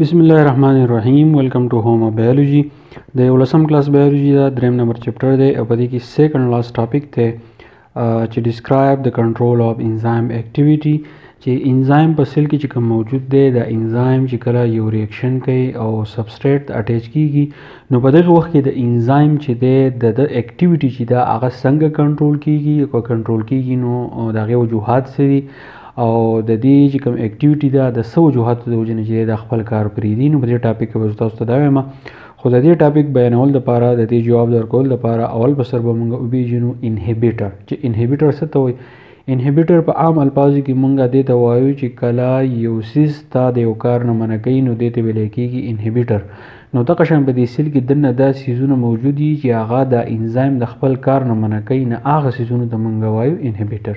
بسم الله الرحمن الرحیم ویلکم ټو هوم بایولوژي د یو لسم کلاس بایولوژي دا دریم نمبر چپټر دی او په دې کې سیکنډ لاس ټاپک دی چې ډیسکرایب د کنټرول اف انزایم اکټیویټي چې انزایم په سیل کې چې کوم موجود دی دا انزایم چې کله یو ریاکشن کوي او سبسټریټ اٹیچ کیږي نو په دغه وخت کې د انزایم چې دی د د اکټیویټي چې دا هغه څنګه کنټرول کیږي او کنټرول کیږي نو دغه وجوهات سری او د دې چې کوم اکټیویټي ده د څه وجوهاتو د وجې نه چې دا خپل کار پرېږدي نو په دې ټاپک کې به زه تاسو ته دا وایم خو د دې ټاپک بیانول دپاره د دې جواب درکول دپاره اول به سر به موږ وپېژنو انهیبیټر چې انهیبیټر څه ته وایي انهیبیټر په عام الفاظو کې موږ دې ته وایو چې کله یو څیز تا د یو کار نه منع کوي نو دې ته ویل کېږي انهیبیټر نو دغه شان په دې سیل کې دننه دا څیزونه موجود دي چې هغه دا انزایم د خپل کار نه منع کوي نه هغه څیزونو ته موږ وایو انهیبیټر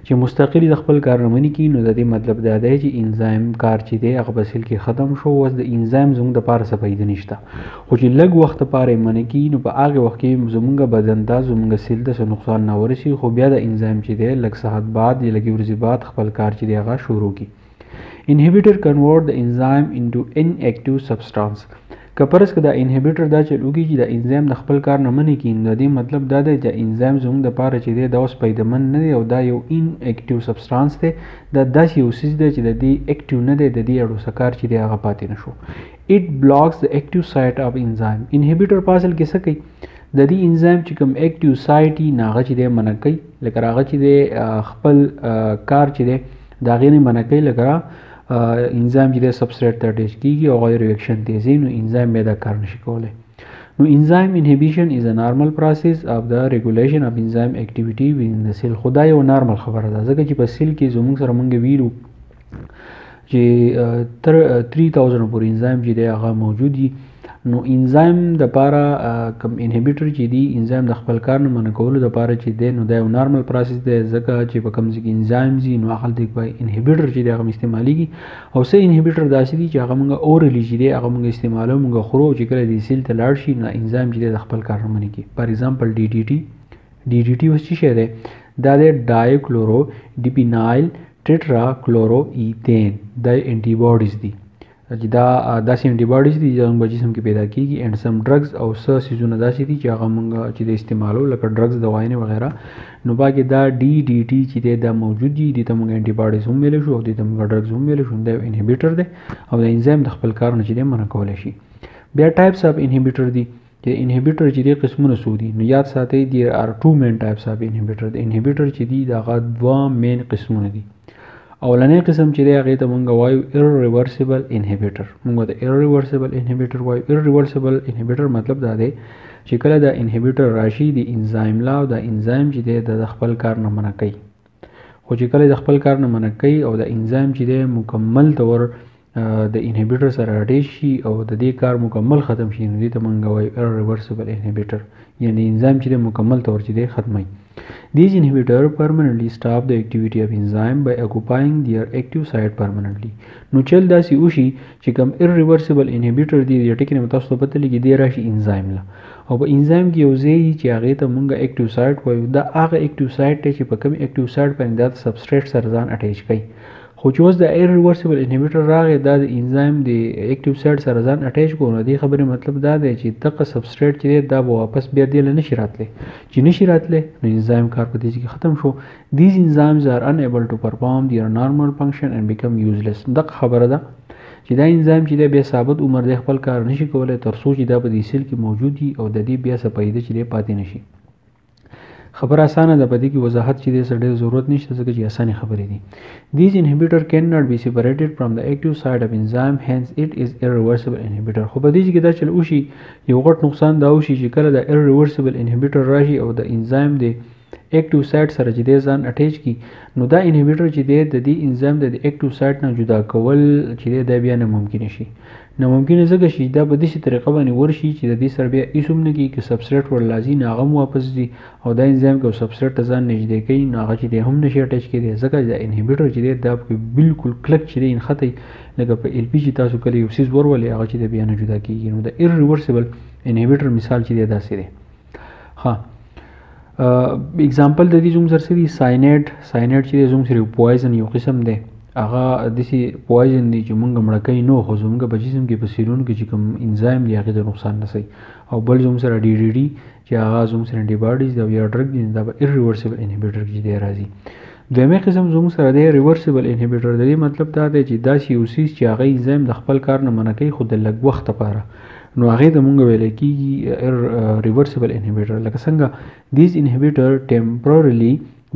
چی مستقل د خپل کار نه منی کی نو ددی مطلب دا دی چی انزایم کار چی دی هغه په سیل کی ختم شو اوس د انزایم زموږ د پاره څه فایده نشته خو چی لږ وخت د پاره یی منع کی نو په هغی وخت کی زموږ بدن ته زموږ سیل ته څه نقصان نه ورسی خو بیا د انزایم چی دی لږ ساعت بعد یا لږی ورځی بعد خپل کار چی دی هغه شروع کی. انهیبیټر کنورټ د انزایم انټو ان اکټیو سبسټانس که پرس که دا انهیبیټر دا چل وکړي چې دا انزایم د خپل کار نه منې کین نو دې مطلب دا دی چې انزایم زموږ د پاره چې دی دا اوس پیدمن نه دی او دا یو ان اکټیو سبسټانس دی دا داسې یو سیز دی چې د دې اکټیو نه دی د دې اړو سکار چې دی هغه پاتې نشو اټ بلاکس د اکټیو سایټ اف انزایم انهیبیټر پاسل کې څه کوي د دې انزایم چې کوم اکټیو سایټ یې ناغه چې دی منکې لکه راغه چې دی خپل کار چې دی دا غینې منع کوي لکه انزایم چې د سبسټریټ ته اټیچ کیږي او غیر ریاکشن تیزي نو انزایم به دا کار نشي کولای نو انزایم انهبیشن از ا نارمل پروسس اف د ریګولیشن اف انزایم اکټیویټي وین د سیل خدای یو نارمل خبره ده ځکه چې په سیل کې زموږ سره مونږ ویلو چې تر 3000 پورې انزایم چې دی هغه موجود دي نو انزایم د پاره کم انهبیټر چې دی انزایم د خپل کار نه منع کولو د پاره چې دی نو دا یو نارمل پروسس دی ځکه چې په کم ځای کې انزایم زی نو هغه د کوم انهبیټر چې دی هغه استعمالیږي او سه انهبیټر داسې دی چې هغه موږ اورلی چې دی هغه موږ استعمالو موږ خورو چې کله دی سیل ته لاړ شي نو انزایم چې دی د خپل کار نه منع کی فار ایگزامپل ډي ډي ټي ډي ډي ټي اوس څه شی دی دا دی ډای کلورو ډیپینایل ټټرا کلورو ایتین د انټي باډیز دي چې دا داسې انټي باډیز دي چې زموږ جسم کې پیدا کیږي اینډ سم ډرګز او څه سیزونه داسې دي چې هغه موږ چې د استعمالو لکه ډرګز دواینې وغیره نو باقي دا ډي ډي ټي چې دی دا موجود دي دي ته موږ انټي باډیز هم ویلی شو او دي ته موږ ډرګز هم ویلی شو دا یو انهیبیټر دی او د انزایم د خپل کار نه چې دی منع کولی شي بیا ټایپس اف انهیبیټر دي چې انهبیټر چې دی قسمونه څو دي نو یاد ساتئ دی آر ټو مین ټایپس اف انهبیټر د انهبیټر چې دی دا غا دوا مین قسمونه دي اولنې قسم چې دی هغه ته مونږ وایو ایر ریورسیبل انهبیټر مونږ ته ایر ریورسیبل انهبیټر وایو ایر ریورسیبل انهبیټر مطلب دا دی چې کله دا انهبیټر راشي د انزایم لا او دا انزایم چې دی د خپل کار نه منع کوي خو چې کله د خپل کار نه منع کوي او د انزایم چې دی مکمل طور د انهیبیټر سره اټیچ شي او د دې کار مکمل ختم شي نو دې ته مونږ وایو ارریورسیبل انهیبیټر یعنی انزایم چې دی مکمل طور چې دی ختمي دیز انهیبیټر پرمننټلی سټاپ د اکټیویټي اف انزایم بای اکوپاینګ دیئر اکټیو سایټ پرمننټلی نو چل داسې وشي چې کوم Irreversible Inhibitor دی دې ټکي نه به تاسو ته پته لګي دی راشي انزایم له او په انزایم کې یو ځای چې هغه ته مونږه اکټیو سایټ وایو دا هغه اکټیو سایټ دی چې په کوم اکټیو سایټ باندې دا سبسټریټ سره ځان اټیچ کوي خو چې اوس د Irreversible Inhibitor راغی دا د انزایم د اکټیو سایټ سره ځان اټیچ کو نو دې خبرې مطلب دا دی چې دغه سبسټریټ چې دا به واپس بیا دې له نشي راتلی چې نشي راتلی نو انزایم کار په دې کې ختم شو These enzymes are unable to perform their normal function and become useless دغه خبره ده چې دا انزایم چې دا بیا ثابت عمر دی خپل کار نشي کولای تر څو چې دا په دې سیل کې موجود وي او د دې بیا څه پیدا چې دی پاتې نشي خبره اسانه ده په دې کې وضاحت چې دی سره ډېر ضرورت نشته ځکه چې اسانې خبرې دي دیز انهبیټر کین ناټ بي سیپریټډ فرام د اکټیو سایډ اف انزایم هنس اټ از ایرریورسیبل انهبیټر خو په دې کې دا چل وشي یو غټ نقصان دا وشي چې کله دا ایرریورسیبل انهبیټر راشي او د انزایم دی اکټیو سایټ سره چې دی ځان اټیچ کی نو دا انهیبیټر چې دی د دې انزایم د اکټیو سایټ نه جدا کول چې دی دا بیا نه ممکن شي نه ممکن ځکه شي دا په داسې طریقه باندې ورشي چې د دې سره بیا هیڅ هم نه کیږي که سبسټریټ ور لازي نه هغه واپس ځي او دا انزایم که سبسټریټ ته ځان نږدې کوي نو هغه چې دی هم نشي اټیچ کېدی ځکه دا انهیبیټر چې دی دا په بالکل کلک چې دی نښتی لکه په ایل پي چې تاسو کله یو څیز ورولې هغه چې دی بیا نه جدا کیږي نو د ایرریورسیبل انهیبیټر مثال چې دی داسې دی ها اگزامپل د دې زوم سره سری ساینډ ساینډ چې زوم سره پوایزن یو قسم دی هغه د سي پوایزن دی چې مونږ مړکې نو خو زمونږ په جسم کې په سیلونو کې چې کوم انزایم دی هغه د نقصان نه سي او بل زوم سره ډي ډي ډي چې هغه زوم سره انټي باډیز دا یو ډرګ دی دا به ایرریورسیبل انهبیټر کې دی راځي دویمه قسم زموږ سره دی ریورسیبل انهیبیټر د دې مطلب دا دی چې داسې یو څیز چې هغه انزایم د خپل کار نه منع کوي خو د لږ وخت لپاره نو هغه د مونږ ویل کیږي ریورسیبل انهیبیټر لکه څنګه دیز انهیبیټر ټیمپورلی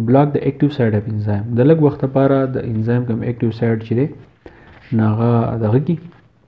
بلاک د اکټیو سایډ اف انزایم د لږ وخت لپاره د انزایم کوم اکټیو سایډ چې دی ناغه دغه کی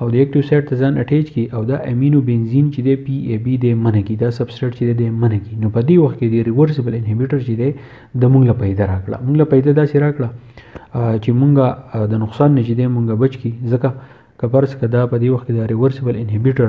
او د اکټیو سایت ته ځان اټیچ کی او دا امینو بنزین چې دی پی ای بی دی منه کی دا سبسټریټ چې دی منه کی نو په دې وخت کې دی ریورسیبل انهیبیټر چې دی د مونږ له پیدا راکړه مونږ له پیدا داسې راکړه چې مونږ د نقصان نه چې دی مونږ بچ کی ځکه که فرض کړه دا په دې وخت کې دا ریورسیبل انهیبیټر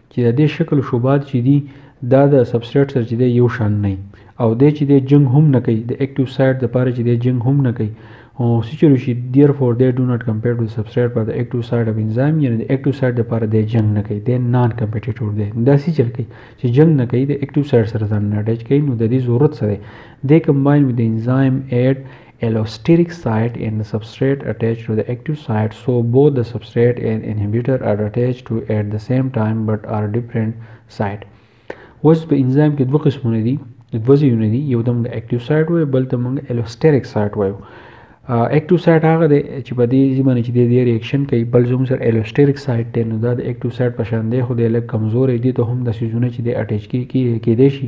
چې د دې شکل شوبات چې دي دا د سبسټریټ سره چې دی یو شان نه او دی چې دی جنګ هم نه کوي د اکټیو سایډ د پاره چې دی جنګ هم نه کوي او سچرو شي دیر فور دی ډو ناٹ کمپیئر ټو سبسټریټ پر د اکټیو سایډ اف انزایم یعنی د اکټیو سایډ د پاره دی جنګ نه کوي دی نان کمپټیټور دی دا سی چل کوي چې جنګ نه کوي د اکټیو سایډ سره ځان نه اٹیچ کوي نو د دې ضرورت سره دی کمباین وذ انزایم ایډ allosteric site and the substrate attached to the active site so both the substrate and inhibitor are attached to at the same time but are different site اوس په انزایم کې دوه قسمونه دي دوه ځایونه دي یو ته موږ اکټیو سایټ وایو بل ته موږ الوستریک سایټ وایو اکټیو سایټ هغه دی چې په دې ځای باندې چې دی ریاکشن کوي بل زموږ سره الوستریک سایټ دی نو دا د اکټیو سایټ په شان دی خو دی لږ کمزوری دی ته هم د سیزونه چې دی اټیچ کېږي کېدای شي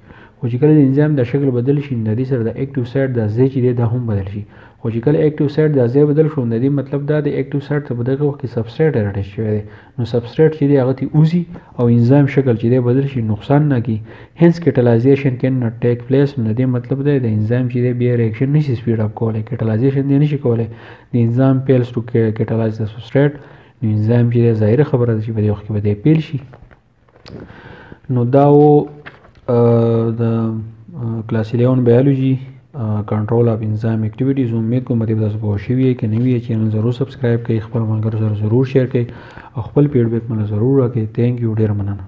خو چې کله د انزایم دا شکل بدل شي نو د دې سره د اکټیو سایټ دا ځای چې دی دا هم بدل شي خو چې کله اکټیو سایټ دا ځای بدل شو نو د دې مطلب دا دی اکټیو سایټ ته په دغه وخت کې سبسټریټ اټیچ شوی دی نو سبسټریټ چې دی هغه تی اوزي او انزایم شکل چې دی بدل شي نقصان نه کی هنس کټلایزیشن کین ناټ ټیک پلیس نو د دې مطلب دی د انزایم چې دی بیا ریاکشن نشي سپیډ اپ کولای کټلایزیشن دی نشي کولای د انزایم پیلز ټو کټلایز د سبسټریټ نو انزایم چې ظاهر خبره ده چې په دې وخت کې به دی پیل شي نو دا و د کلاس 11 بایولوژي کنټرول اف انزایم اکټیویټیز امید کوم چې تاسو پوه شوي یئ که نه وي چینل ضرور سبسکرایب کړئ خپل ملګرو سره ضرور شیر کړئ او خپل فیډبیک مله ضرور راکړئ تینک یو ډیر مننه